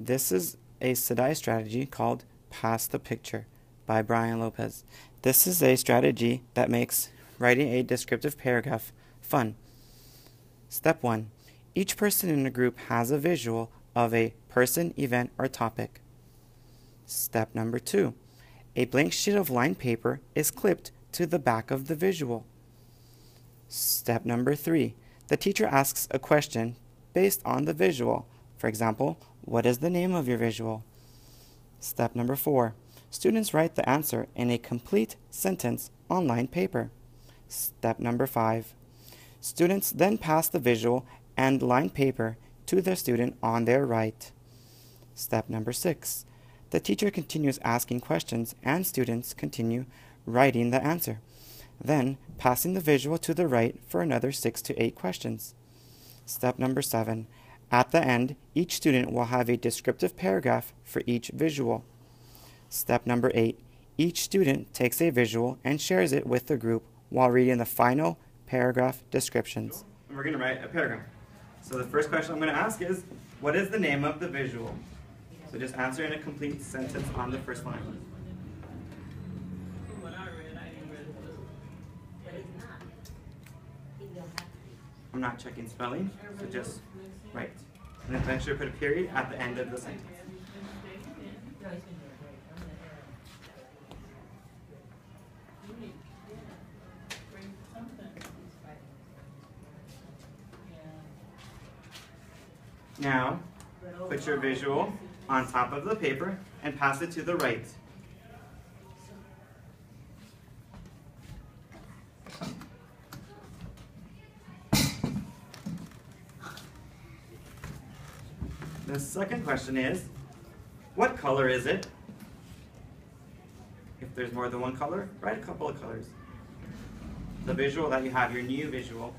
This is a SDAIE strategy called Pass the Picture by Brian Lopez. This is a strategy that makes writing a descriptive paragraph fun. Step 1. Each person in a group has a visual of a person, event, or topic. Step number 2. A blank sheet of lined paper is clipped to the back of the visual. Step number 3. The teacher asks a question based on the visual. For example, what is the name of your visual? Step number four. Students write the answer in a complete sentence on lined paper. Step number five. Students then pass the visual and lined paper to the student on their right. Step number six. The teacher continues asking questions and students continue writing the answer, then passing the visual to the right for another six to eight questions. Step number seven. At the end, each student will have a descriptive paragraph for each visual. Step number eight. Each student takes a visual and shares it with the group while reading the final paragraph descriptions. We're going to write a paragraph. So the first question I'm going to ask is, what is the name of the visual? So just answer in a complete sentence on the first line. I'm not checking spelling, so just write. And then make sure to put a period at the end of the sentence. Now, put your visual on top of the paper and pass it to the right. The second question is, what color is it? If there's more than one color, write a couple of colors. The visual that you have, your new visual,